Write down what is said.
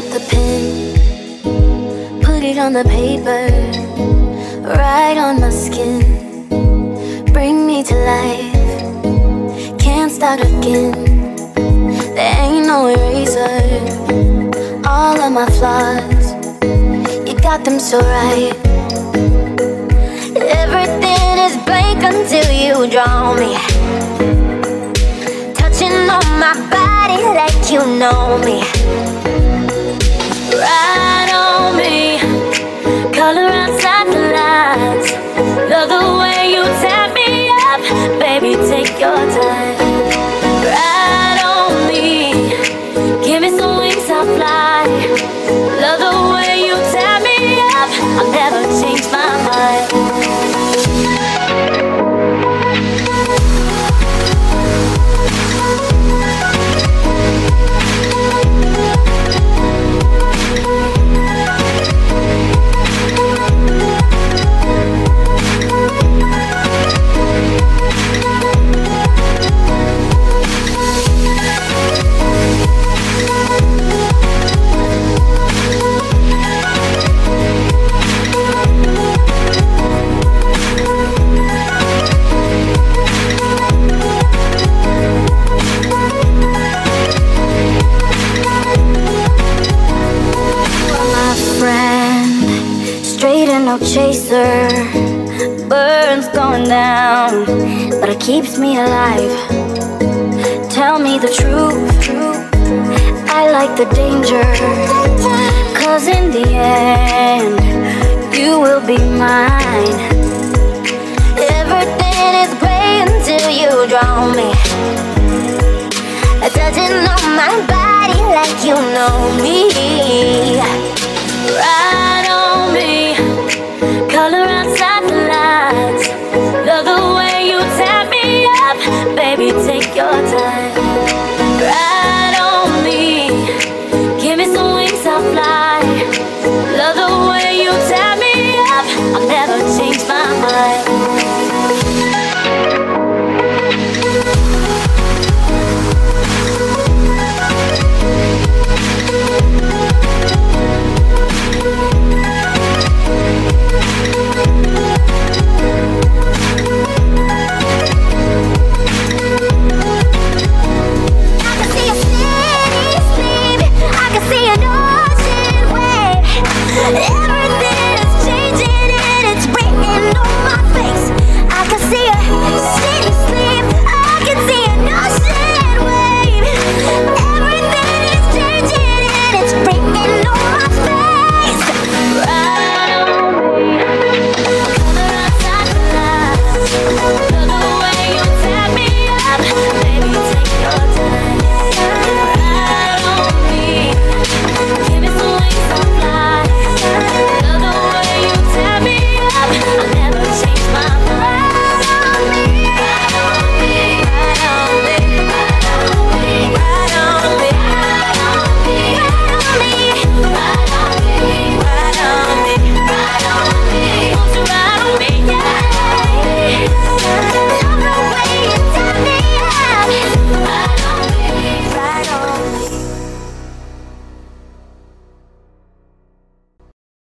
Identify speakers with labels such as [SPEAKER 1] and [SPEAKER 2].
[SPEAKER 1] up the pen, put it on the paper, write on my skin. Bring me to life, can't start again. There ain't no eraser. All of my flaws, you got them so right. Everything is blank until you draw me. Touching on my body like you know me. No. Burns going down, but it keeps me alive. Tell me the truth, I like the danger. Cause in the end, you will be mine. Everything is great until you draw me. Touching on my body like you know me.